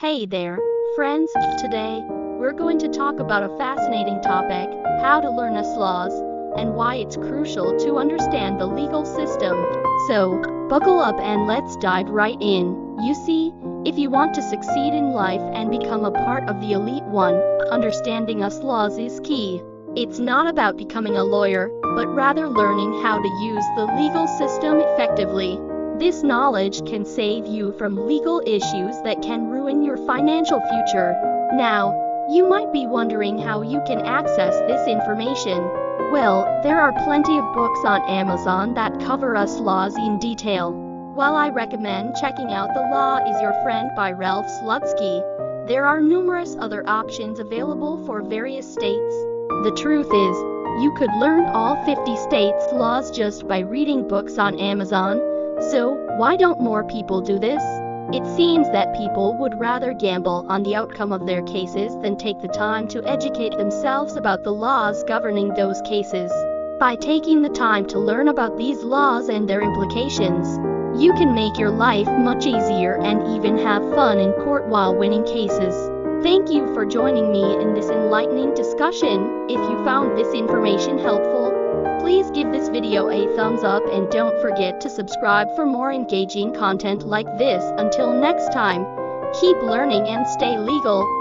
Hey there, friends. Today, we're going to talk about a fascinating topic how to learn us laws and why it's crucial to understand the legal system. So, buckle up and let's dive right in. You see, if you want to succeed in life and become a part of the elite one, understanding us laws is key. It's not about becoming a lawyer, but rather learning how to use the legal system effectively. This knowledge can save you from legal issues that can ruin your financial future. Now, you might be wondering how you can access this information. Well, there are plenty of books on Amazon that cover us laws in detail. While I recommend checking out The Law is Your Friend by Ralph Slutsky, there are numerous other options available for various states. The truth is, you could learn all 50 states' laws just by reading books on Amazon. So, why don't more people do this? It seems that people would rather gamble on the outcome of their cases than take the time to educate themselves about the laws governing those cases. By taking the time to learn about these laws and their implications, you can make your life much easier and even have fun in court while winning cases. Thank you for joining me in this enlightening discussion. If you found this information helpful, please give this video a thumbs up and don't forget to subscribe for more engaging content like this. Until next time, keep learning and stay legal.